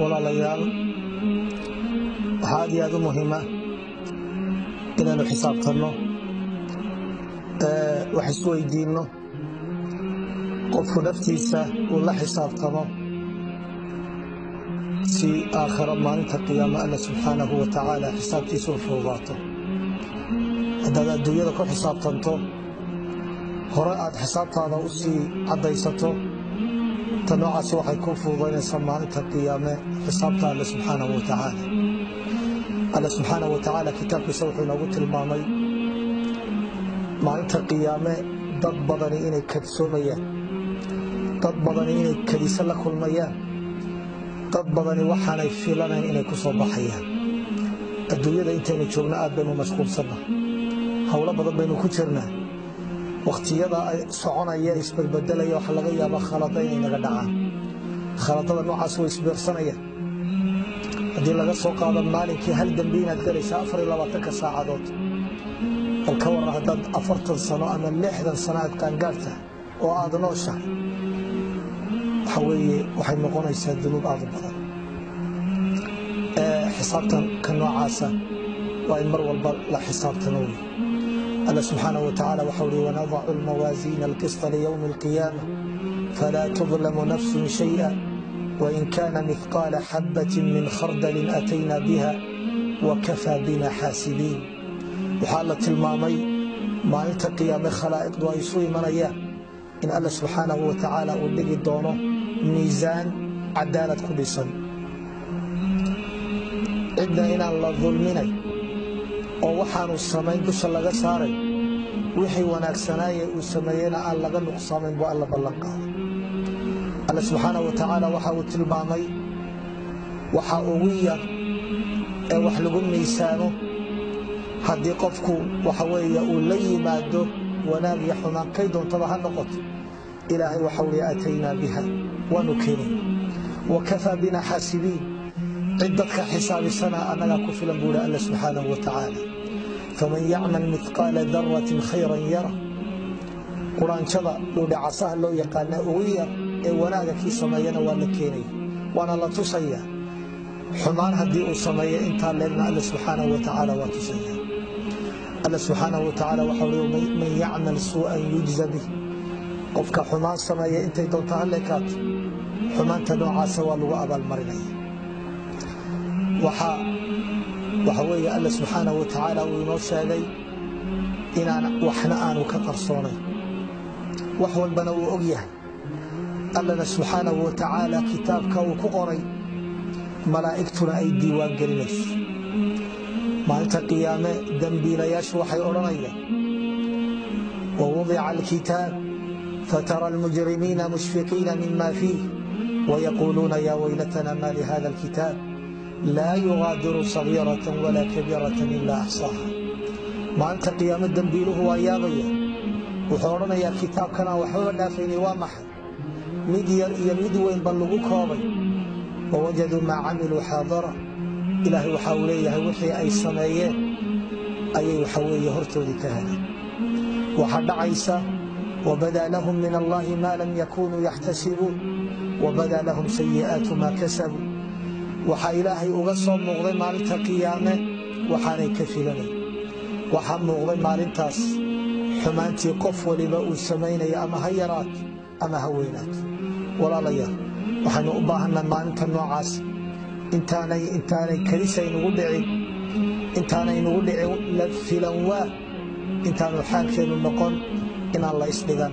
walaalayaal waxaa aad iyo aad u muhiima inaynu xisaabtanno wax isweydiinno qofku naftiisa uu la xisaabtamo si aakhira maalinta qiyaama alla subxaanahu wa tacaala xisaabtiisa u fududaato haddaad adduunyada ku xisaabtanto hore aad xisaabtaada u sii caddaysato ta noocaasi waxay kuu fududaynaysaa maalinta qiyaame xisaabta alle subxaanahu wa tacaala. Alle subxaanahu wa tacaala kitaabkiisa wuxuu inoogu tilmaamay maalinta qiyaame dad badani inay kadsoomayaan dad badani inay kadiso la kulmayaan dad badani waxaanay filanayn inay ku soo baxayaan. Adduunyada intaynu joogno aad baynu mashquulsanna howlo badan baynu ku jirnaa wakhtiyada soconaya isbadbedelaya waxa laga yaaba khalada inay naga dhacaan. Khaladada noocaas way isbeersanayaan haddii laga soo qaado maalinkii hal dembi inaad galaysaa afar iyo labaatanka saacadood. Bal ka warra haddaad afartan sano ama lixdan sano aad qaangaarta oo aad nooshahay waxa weeye waxay noqonaysaa dunuub aad u badan. Xisaabtanka noocaasa waa in mar walba la xisaabtamo wey قال سبحانه وتعالى وحوله ونضع الموازين القسط ليوم القيامة. فلا تظلم نفس شيئا وإن كان مثقال حبة من خردل أتينا بها وكفى بنا حاسبين. وحالة المامي ما التقي من خلائق ويسوي من أياه إن الله سبحانه وتعالى أولي دونه ميزان عدالة كل صن عندنا إن الله ظلمني oo waxaanu samayn dusha laga saaray. Wixii wanaagsanaaye uu sameeyena aan laga nuqsaamayn buu alla ballan qaaday. Alle subxaana wa tacaala waxa uu tilmaamay waxa ugu yar ee wax lagu miisaamo haddii qofku waxa weeye uu la yimaado wanaag iyo xumaan doontaba ha noqoto ilaahay waxau hi aataynaa biha waanu keenay. Wa kafaa bina xaasibiin cid dadka xisaabisana annagaa ku filan buuhi alla subxaanahu wa tacaala. Faman yacmal midqaala daratin khayran yara. Quraanjada dhuudhacasaha loo yaqaana ugu yar ee wanaaga kii sameeyana waa la keenaya waana la tusaya xumaan haddii uu sameeyo intaa leegna alla subxaanahu wa waa tusaya alla subxaanahu wa waxau hi man yacmal suu'an yujza bih. Qofka xumaan sameeya intay doonta halekaato xumaanta noocaasa waa lagu abaalmarinaya وحوي الله سبحانه وتعالى ونوشا لي إن أنا وحنا أنا وكفر صوني وحو البنو أوية الله سبحانه وتعالى كتاب كتابك وكقري ملائكتنا أي ديوان قرنيس ما أنت قيامة دنبي لا يشوى حي ووضع الكتاب. فترى المجرمين مشفقين مما فيه. ويقولون يا ويلتنا ما لهذا الكتاب. لا يغادر صغيرة ولا كبيرة إلا أحصاها. ما أنت قيام الدنبيل هو ياغية وحورنا يا كتاب كنا وحورنا في نوام أحد مدير يمد وين بلغو كوبي. ووجدوا ما عملوا حاضرة. إلهي وحولي يهوحي أي صنايين أي يحولي يهرتو لكهنة. وحد عيسى. وبدا لهم من الله ما لم يكونوا يحتسبون. وبدا لهم سيئات ما كسبوا. Waxaa ilaahay uga soo muuqday maalinta qiyaame waxaanay ka filanayn waxaa muuqday maalintaas xumaantii qof waliba uu samaynaya ama ha yaraato ama ha weynaato walaalayaal waxaynu u baahanaa maalinta noocaas. Intaanay intaanay kadisaynugu dhicin intaanaynugu dhicin la filan waa. Intaanu xaalkeennu noqon inaan la isdhigan.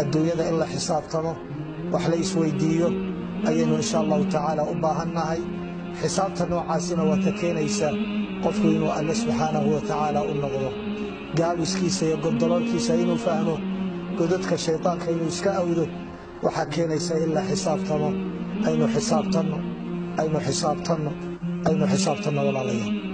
Adduunyada in la xisaabtamo wax la isweydiiyo ayaynu insha allahu tacaala u baahannahay xisaabta noocaasina waa ta keenaysaa qofku inuu alle subxaanahu wa tacaala u noqdo. Gaabiskiisa iyo gondoloolkiisa inuu fahmo godadka shaydaanka inuu iska awdo waxaa keenaysa in la xisaabtamo aynu xisaabtanno aynu xisaabtanno aynu xisaabtanno walaalayaal